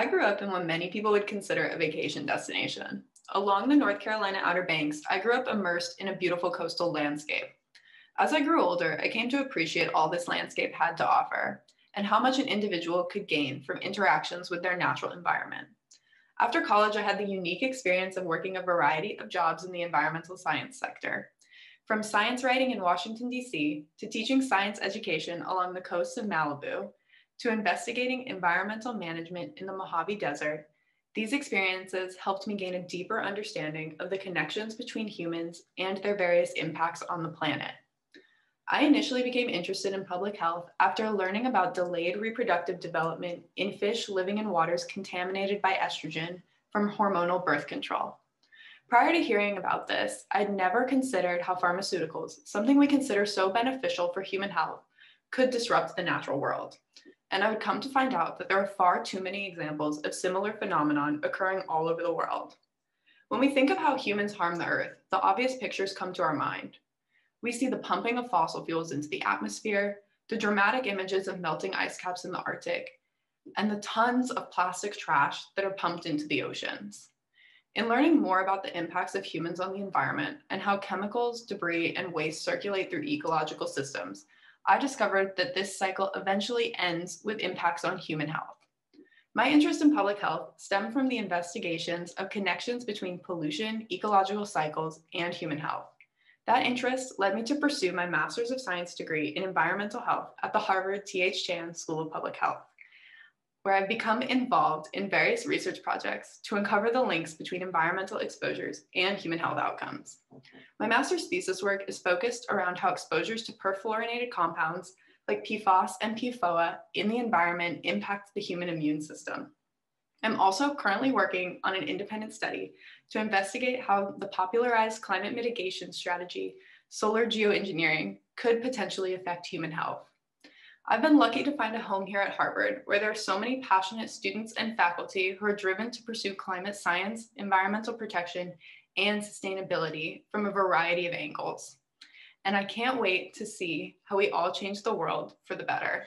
I grew up in what many people would consider a vacation destination. Along the North Carolina Outer Banks, I grew up immersed in a beautiful coastal landscape. As I grew older, I came to appreciate all this landscape had to offer and how much an individual could gain from interactions with their natural environment. After college, I had the unique experience of working a variety of jobs in the environmental science sector. From science writing in Washington, D.C., to teaching science education along the coasts of Malibu, to investigating environmental management in the Mojave Desert, these experiences helped me gain a deeper understanding of the connections between humans and their various impacts on the planet. I initially became interested in public health after learning about delayed reproductive development in fish living in waters contaminated by estrogen from hormonal birth control. Prior to hearing about this, I'd never considered how pharmaceuticals, something we consider so beneficial for human health, could disrupt the natural world and I would come to find out that there are far too many examples of similar phenomenon occurring all over the world. When we think of how humans harm the earth, the obvious pictures come to our mind. We see the pumping of fossil fuels into the atmosphere, the dramatic images of melting ice caps in the Arctic, and the tons of plastic trash that are pumped into the oceans. In learning more about the impacts of humans on the environment and how chemicals, debris, and waste circulate through ecological systems, I discovered that this cycle eventually ends with impacts on human health. My interest in public health stemmed from the investigations of connections between pollution, ecological cycles, and human health. That interest led me to pursue my Master's of Science degree in Environmental Health at the Harvard T.H. Chan School of Public Health where I've become involved in various research projects to uncover the links between environmental exposures and human health outcomes. My master's thesis work is focused around how exposures to perfluorinated compounds like PFAS and PFOA in the environment impact the human immune system. I'm also currently working on an independent study to investigate how the popularized climate mitigation strategy, solar geoengineering, could potentially affect human health. I've been lucky to find a home here at Harvard where there are so many passionate students and faculty who are driven to pursue climate science, environmental protection, and sustainability from a variety of angles. And I can't wait to see how we all change the world for the better.